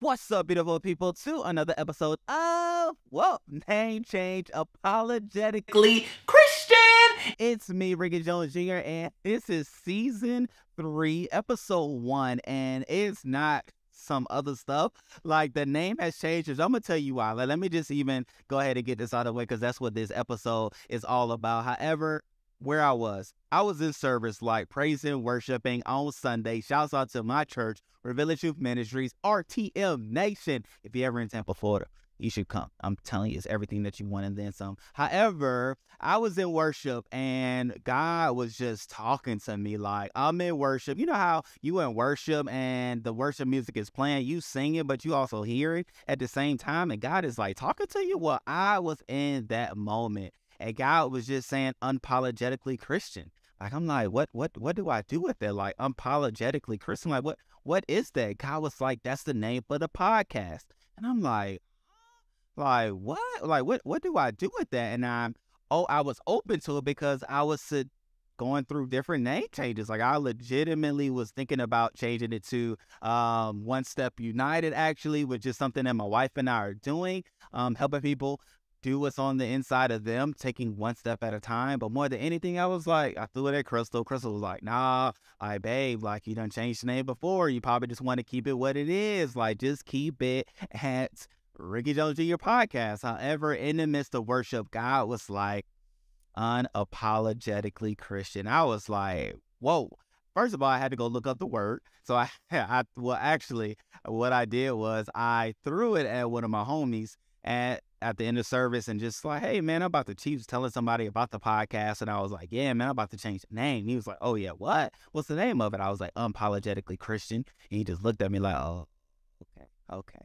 What's up, beautiful people, to another episode of, well, Name Change Apologetically Christian. It's me, Rickey Jones Jr., and this is season three, episode one, and it's not some other stuff. Like the name has changed. I'm gonna tell you why. Like, let me just even go ahead and get this out of the way because that's what this episode is all about. However, where I was. I was in service like praising, worshiping on Sunday. Shouts out to my church, Village Youth Ministries, RTM Nation. If you're ever in Tampa, Florida, you should come. I'm telling you, it's everything that you want and then some. However, I was in worship and God was just talking to me like, I'm in worship. You know how you in worship and the worship music is playing, you sing it, but you also hear it at the same time. And God is like talking to you. Well, I was in that moment and God was just saying unapologetically Christian. Like I'm like, what what what do I do with that? Like unapologetically Christian. Like what what is that? God was like, that's the name for the podcast. And I'm like, like what? Like what what do I do with that? And I'm oh, I was open to it because I was going through different name changes. Like I legitimately was thinking about changing it to um, One Step United, actually, which is something that my wife and I are doing, um, helping people do what's on the inside of them, taking one step at a time. But more than anything, I was like, I threw it at Crystal. Crystal was like, nah, I babe, like you done changed the name before. You probably just want to keep it what it is. Like just keep it at Rickey Jones Jr. podcast. However, in the midst of worship, God was like unapologetically Christian. I was like, whoa. First of all, I had to go look up the word. So I, I well, actually, what I did was I threw it at one of my homies at at the end of service and just like, hey man, I'm about the Chiefs telling somebody about the podcast. And I was like, yeah, man, I'm about to change the name. He was like, oh yeah, what? What's the name of it? I was like, unapologetically Christian. And he just looked at me like, oh, okay, okay.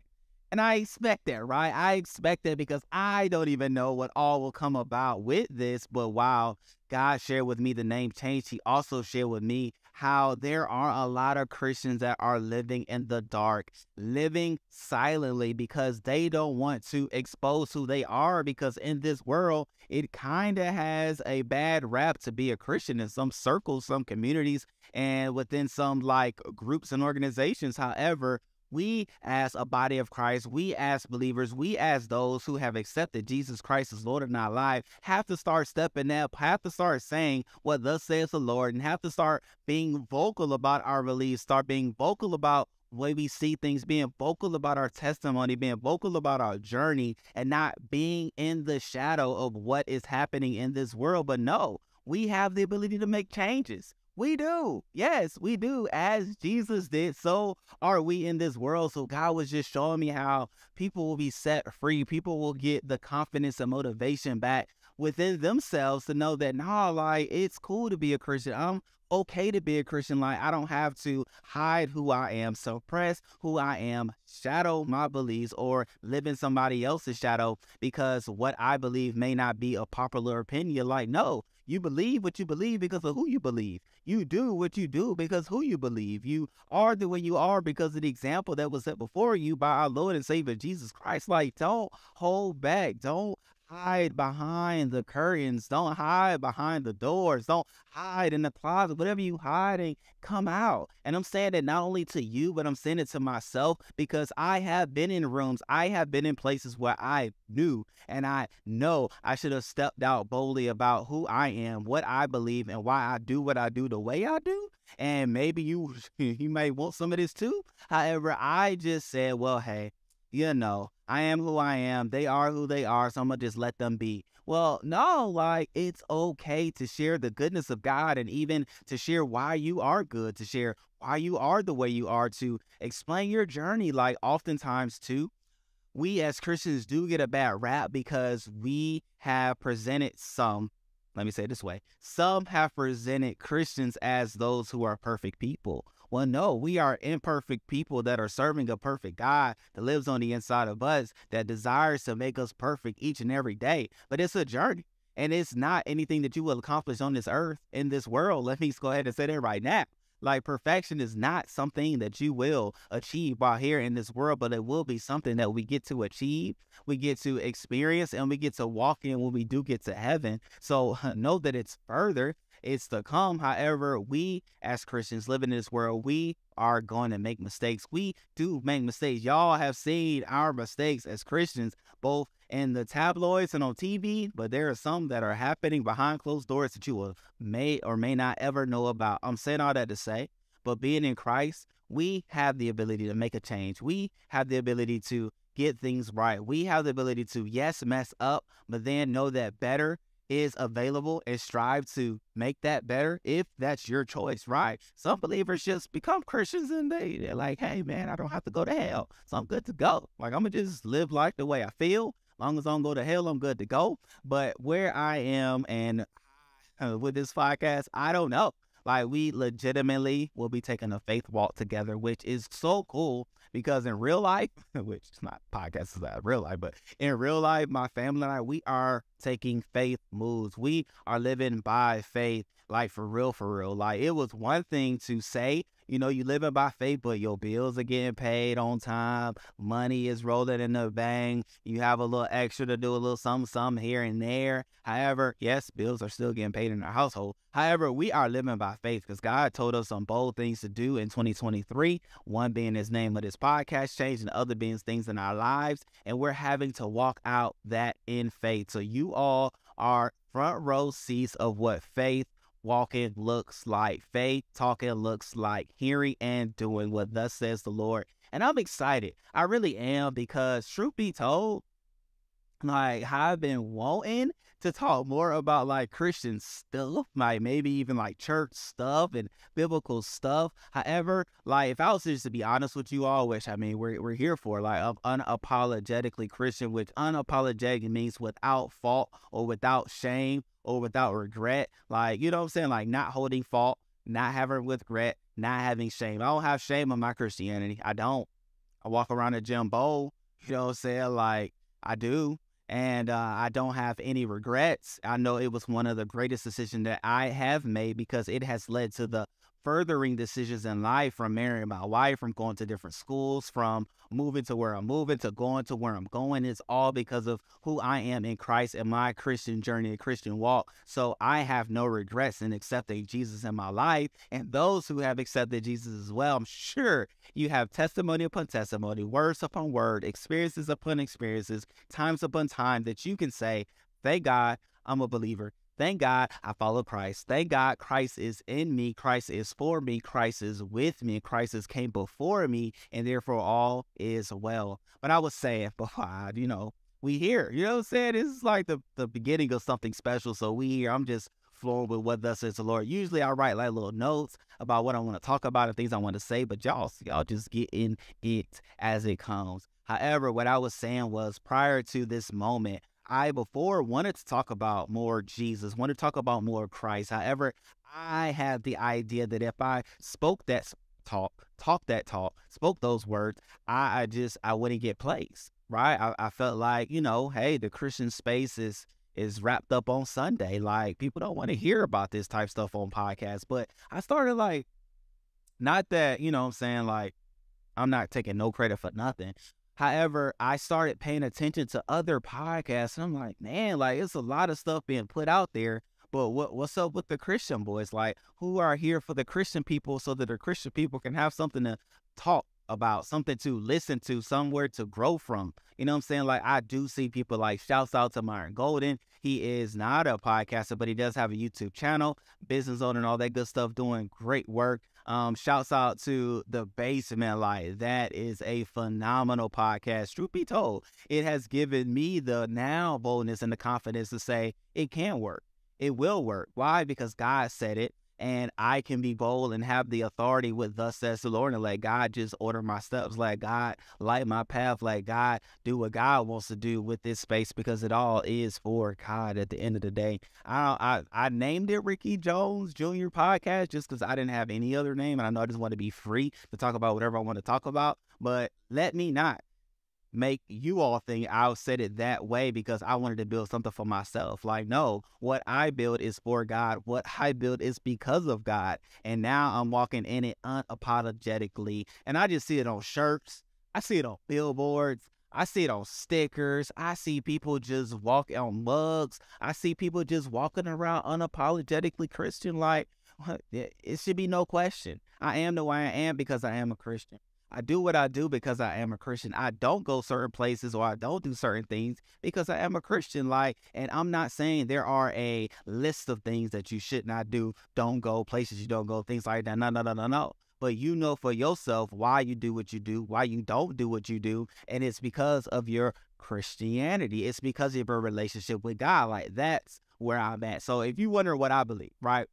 And I expect that, right? I expect that because I don't even know what all will come about with this. But while God shared with me the name change, He also shared with me how there are a lot of Christians that are living in the dark, living silently because they don't want to expose who they are. Because in this world, it kind of has a bad rap to be a Christian in some circles, some communities, and within some like groups and organizations. However, we as a body of Christ, we as believers, we as those who have accepted Jesus Christ as Lord in our life, have to start stepping up, have to start saying what thus says the Lord, and have to start being vocal about our beliefs, start being vocal about way we see things, being vocal about our testimony, being vocal about our journey, and not being in the shadow of what is happening in this world. But no, we have the ability to make changes. We do. Yes, we do. As Jesus did, so are we in this world. So God was just showing me how people will be set free. People will get the confidence and motivation back within themselves to know that, nah, like it's cool to be a Christian. I'm okay to be a Christian. Like I don't have to hide who I am, suppress who I am, shadow my beliefs, or live in somebody else's shadow because what I believe may not be a popular opinion. Like, no, you believe what you believe because of who you believe. You do what you do because who you believe. You are the way you are because of the example that was set before you by our Lord and Savior Jesus Christ. Like, don't hold back. Don't hide behind the curtains. Don't hide behind the doors. Don't hide in the closet. Whatever you hiding, come out. And I'm saying that not only to you, but I'm saying it to myself because I have been in rooms, I have been in places where I knew and I know I should have stepped out boldly about who I am, what I believe, and why I do what I do the way I do. And maybe you you may want some of this too. However, I just said, well, hey, you know, I am who I am. They are who they are. So I'm going to just let them be. Well, no, like it's okay to share the goodness of God and even to share why you are good, to share why you are the way you are, to explain your journey. Like oftentimes, too, we as Christians do get a bad rap because we have presented some let me say it this way some have presented Christians as those who are perfect people. Well, no, we are imperfect people that are serving a perfect God that lives on the inside of us, that desires to make us perfect each and every day. But it's a journey. And it's not anything that you will accomplish on this earth, in this world. Let me just go ahead and say that right now. Like perfection is not something that you will achieve while here in this world, but it will be something that we get to achieve, we get to experience, and we get to walk in when we do get to heaven. So know that it's further it's to come. However, we as Christians living in this world, we are going to make mistakes. We do make mistakes. Y'all have seen our mistakes as Christians, both in the tabloids and on TV, but there are some that are happening behind closed doors that you will may or may not ever know about. I'm saying all that to say, but being in Christ, we have the ability to make a change. We have the ability to get things right. We have the ability to, yes, mess up, but then know that better is available and strive to make that better if that's your choice, right? Some believers just become Christians and they, they're like, hey, man, I don't have to go to hell. So I'm good to go. Like, I'm going to just live life the way I feel. long as I don't go to hell, I'm good to go. But where I am and uh, with this podcast, I don't know. Like we legitimately will be taking a faith walk together, which is so cool because in real life, which is not podcast is not real life, but in real life, my family and I, we are taking faith moves. We are living by faith, like for real, for real. Like it was one thing to say you know, you living by faith, but your bills are getting paid on time. Money is rolling in the bank. You have a little extra to do a little something, something here and there. However, yes, bills are still getting paid in our household. However, we are living by faith because God told us some bold things to do in 2023. One being His name of this podcast change, and the other being things in our lives. And we're having to walk out that in faith. So you all are front row seats of what faith walking looks like. Faith talking looks like hearing and doing what thus says the Lord. And I'm excited. I really am because truth be told, like I've been wanting to talk more about like Christian stuff, like maybe even like church stuff and biblical stuff. However, like if I was just to be honest with you all, which I mean we're we're here for, like unapologetically Christian, which unapologetic means without fault or without shame or without regret. Like, you know what I'm saying? Like not holding fault, not having regret, not having shame. I don't have shame on my Christianity. I don't. I walk around a gym you know what I'm saying? Like I do. And uh, I don't have any regrets. I know it was one of the greatest decisions that I have made because it has led to the furthering decisions in life from marrying my wife, from going to different schools, from moving to where I'm moving, to going to where I'm going. It's all because of who I am in Christ and my Christian journey and Christian walk. So I have no regrets in accepting Jesus in my life. And those who have accepted Jesus as well, I'm sure you have testimony upon testimony, words upon word, experiences upon experiences, times upon time that you can say, Thank God I'm a believer. Thank God I follow Christ. Thank God Christ is in me. Christ is for me. Christ is with me. Christ has came before me, and therefore all is well. But I was saying, before I, you know, we here. You know what I'm saying? This is like the, the beginning of something special. So we here. I'm just flowing with what thus says the Lord. Usually I write like little notes about what I want to talk about and things I want to say, but y'all, y'all just get in it as it comes. However, what I was saying was prior to this moment, I before wanted to talk about more Jesus, wanted to talk about more Christ. However, I had the idea that if I spoke that talk, talk that talk, spoke those words, I, I just I wouldn't get placed. Right. I, I felt like, you know, hey, the Christian space is is wrapped up on Sunday. Like people don't want to hear about this type stuff on podcasts. But I started like not that, you know I'm saying, like I'm not taking no credit for nothing. However, I started paying attention to other podcasts, and I'm like, man, like it's a lot of stuff being put out there. But what what's up with the Christian boys? Like, who are here for the Christian people so that the Christian people can have something to talk about, something to listen to, somewhere to grow from. You know what I'm saying? Like I do see people like shouts out to Myron Golden. He is not a podcaster, but he does have a YouTube channel, business owner and all that good stuff, doing great work. Um, shouts out to the basement light. That is a phenomenal podcast. Truth be told, it has given me the now boldness and the confidence to say it can work. It will work. Why? Because God said it and I can be bold and have the authority with thus says the Lord and let God just order my steps, let God light my path, let God do what God wants to do with this space because it all is for God at the end of the day. I I, I named it Rickey Jones Jr. Podcast just because I didn't have any other name and I know I just want to be free to talk about whatever I want to talk about, but let me not make you all think I said it that way because I wanted to build something for myself. Like, no, what I build is for God. What I build is because of God. And now I'm walking in it unapologetically. And I just see it on shirts. I see it on billboards. I see it on stickers. I see people just walk on mugs. I see people just walking around unapologetically Christian. Like, it should be no question. I am the way I am because I am a Christian. I do what I do because I am a Christian. I don't go certain places or I don't do certain things because I am a Christian. Like, and I'm not saying there are a list of things that you should not do, don't go places you don't go, things like that. No, no, no, no, no. But you know for yourself why you do what you do, why you don't do what you do, and it's because of your Christianity. It's because of your relationship with God. Like that's where I'm at. So if you wonder what I believe, right?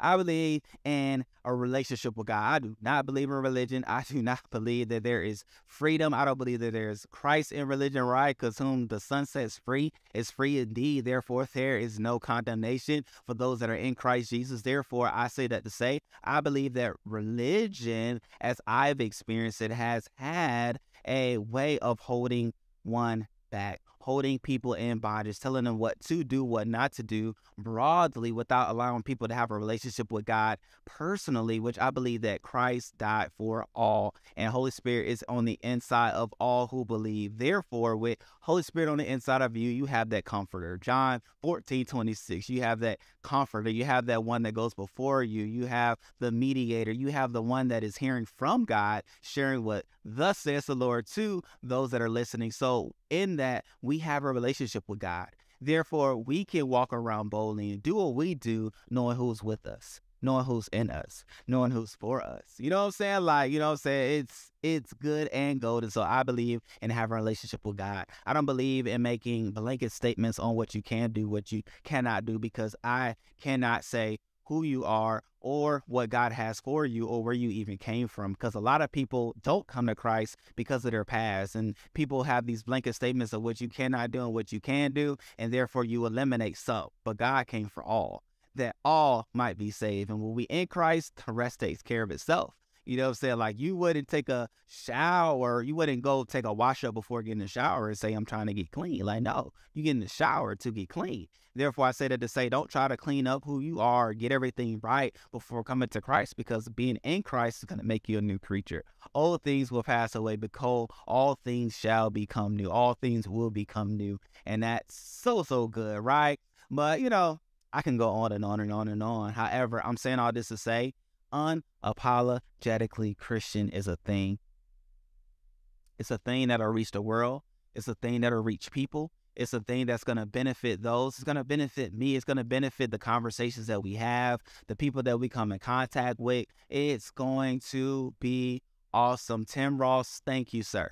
I believe in a relationship with God. I do not believe in religion. I do not believe that there is freedom. I don't believe that there's Christ in religion, right? Because whom the Son sets free is free indeed. Therefore, there is no condemnation for those that are in Christ Jesus. Therefore, I say that to say, I believe that religion, as I've experienced it, has had a way of holding one back holding people in bondage, telling them what to do, what not to do broadly without allowing people to have a relationship with God personally, which I believe that Christ died for all and Holy Spirit is on the inside of all who believe. Therefore, with Holy Spirit on the inside of you, you have that comforter. John 14, 26, you have that comforter. You have that one that goes before you. You have the mediator. You have the one that is hearing from God, sharing what thus says the Lord to those that are listening. So in that, we have a relationship with God. Therefore, we can walk around boldly and do what we do, knowing who's with us, knowing who's in us, knowing who's for us. You know what I'm saying? Like, you know what I'm saying? It's it's good and golden. So I believe in having a relationship with God. I don't believe in making blanket statements on what you can do, what you cannot do, because I cannot say who you are or what God has for you or where you even came from. Because a lot of people don't come to Christ because of their past. And people have these blanket statements of what you cannot do and what you can do. And therefore you eliminate some. But God came for all, that all might be saved. And when we in Christ, the rest takes care of itself. You know what I'm saying? Like you wouldn't take a shower, you wouldn't go take a wash up before getting a shower and say, I'm trying to get clean. Like, no, you get in the shower to get clean. Therefore, I say that to say, don't try to clean up who you are, get everything right before coming to Christ, because being in Christ is going to make you a new creature. All things will pass away, because all things shall become new. All things will become new. And that's so, so good, right? But, you know, I can go on and on and on and on. However, I'm saying all this to say, unapologetically Christian is a thing. It's a thing that'll reach the world. It's a thing that'll reach people. It's a thing that's going to benefit those. It's going to benefit me. It's going to benefit the conversations that we have, the people that we come in contact with. It's going to be awesome. Tim Ross, thank you, sir.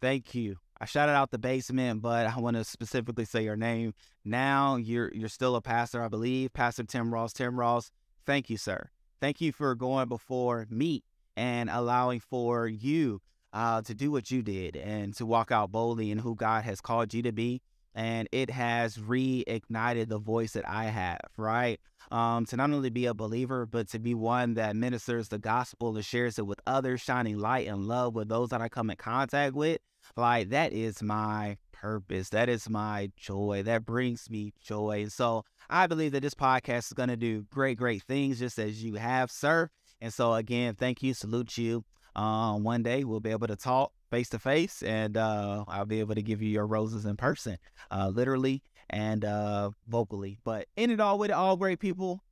Thank you. I shouted out the basement, but I want to specifically say your name. Now you're you're still a pastor, I believe. Pastor Tim Ross. Tim Ross, thank you, sir. Thank you for going before me and allowing for you uh, to do what you did and to walk out boldly in who God has called you to be. And it has reignited the voice that I have, right? Um, to not only be a believer, but to be one that ministers the gospel and shares it with others, shining light and love with those that I come in contact with. Like, that is my purpose. That is my joy. That brings me joy. And so I believe that this podcast is going to do great, great things just as you have, sir. And so, again, thank you. Salute you. Um, one day we'll be able to talk face to face and uh, I'll be able to give you your roses in person, uh, literally and uh, vocally. But in it all with it all great people,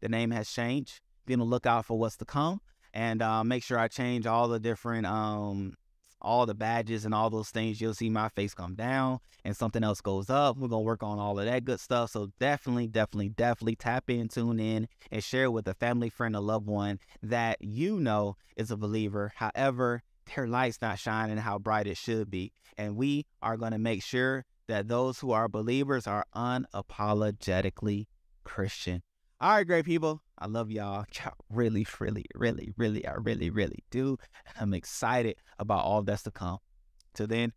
the name has changed. Be on the lookout for what's to come and uh, make sure I change all the different um, all the badges and all those things, you'll see my face come down and something else goes up. We're going to work on all of that good stuff. So definitely, definitely, definitely tap in, tune in, and share with a family, friend, a loved one that you know is a believer. However, their light's not shining how bright it should be. And we are going to make sure that those who are believers are unapologetically Christian. All right, great people. I love y'all. Y'all really, really, really, really, I really, really do. I'm excited about all that's to come. Till then,